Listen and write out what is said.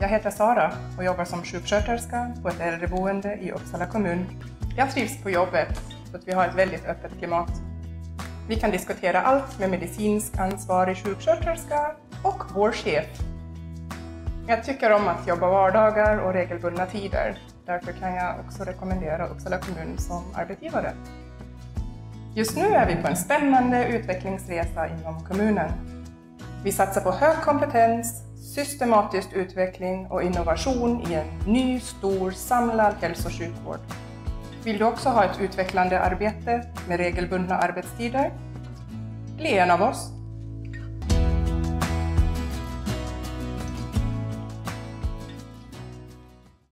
Jag heter Sara och jobbar som sjuksköterska på ett äldreboende i Uppsala kommun. Jag trivs på jobbet för att vi har ett väldigt öppet klimat. Vi kan diskutera allt med medicinsk ansvarig sjuksköterska och vår chef. Jag tycker om att jobba vardagar och regelbundna tider. Därför kan jag också rekommendera Uppsala kommun som arbetsgivare. Just nu är vi på en spännande utvecklingsresa inom kommunen. Vi satsar på hög kompetens, systematisk utveckling och innovation i en ny, stor, samlad hälso och sjukvård. Vill du också ha ett utvecklande arbete med regelbundna arbetstider? Bli en av oss!